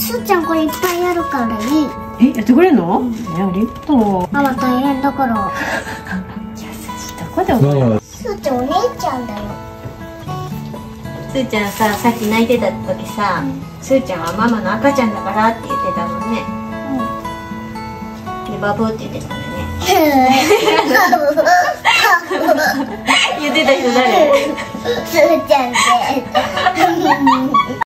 すーちゃんこれいっぱいあるからいい。えやってくれるの、うん。えありがとうママ大変だから優しいとこでお前。すーちゃんお姉ちゃんだよ。すーちゃんささっき泣いてた時さ、うん。すーちゃんはママの赤ちゃんだからって言ってたもんね。うでバブーって言ってたんだね。言ってた人誰？すーちゃんって